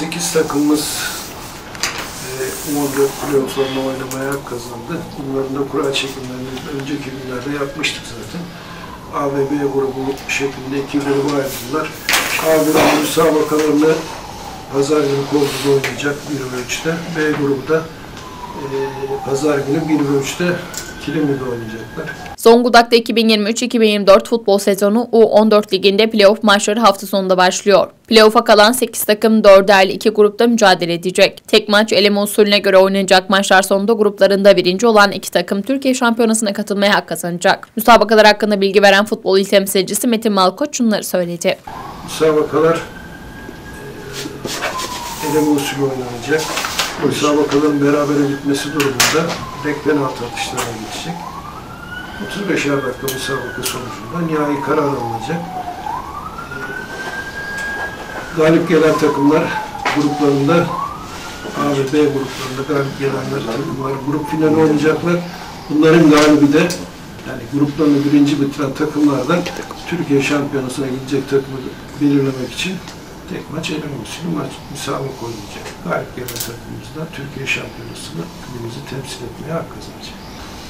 8 takımımız e, U14 playofflarını oynamaya kazandı. Bunların da kura çekimlerini önceki günlerde yapmıştık zaten. A ve B grubu şeklinde iki gruba ayrıldılar. A grubu müsabakalarını pazar günü Kozlu'da oynayacak bir ölçüde. B grubu da e, pazar günü bir ölçüde Kilimli'de oynayacaklar. Zonguldak'ta 2023-2024 futbol sezonu U14 liginde playoff maçları hafta sonunda başlıyor. Playoff'a kalan 8 takım 4'er 2 grupta mücadele edecek. Tek maç eleme usulüne göre oynanacak maçlar sonunda gruplarında birinci olan iki takım Türkiye Şampiyonası'na katılmaya hak kazanacak. Müsabakalar hakkında bilgi veren futbol il temsilcisi Metin Malkoç şunları söyledi. Müsabakalar e, eleme usulü oynanacak. Müsabakaların berabere bitmesi durumunda direkt penaltı atışlarına geçecek. 35'er dakika müsabaka sonucunda nihai karar alınacak. E, Galip gelen takımlar gruplarında A ve B gruplarında galip gelenler takımlar grup finali oynayacaklar. Bunların galibi de yani gruplarını birinci bitiren takımlardan Türkiye Şampiyonası'na gidecek takımı belirlemek için tek maç eleme usulü maç müsabaka oynayacak. Galip gelen takımımız Türkiye Şampiyonası'nda ülkemizi temsil etmeye hak kazanacak.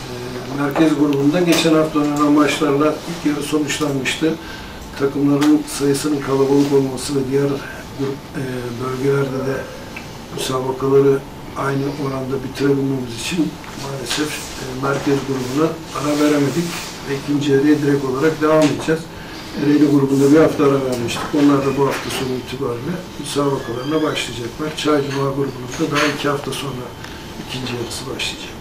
Ee, Merkez grubunda geçen hafta oynanan maçlarla ilk yarı sonuçlanmıştı. Takımların sayısının kalabalık olması ve diğer grup, e, bölgelerde de müsabakaları aynı oranda bitirebilmemiz için maalesef e, merkez grubuna ara veremedik ve ikinci yarıya direkt olarak devam edeceğiz. Ereğli grubunda bir hafta ara vermiştik. Onlar da bu hafta sonu itibariyle müsabakalarına başlayacaklar. Çaycıma grubunda daha iki hafta sonra ikinci yarısı başlayacak.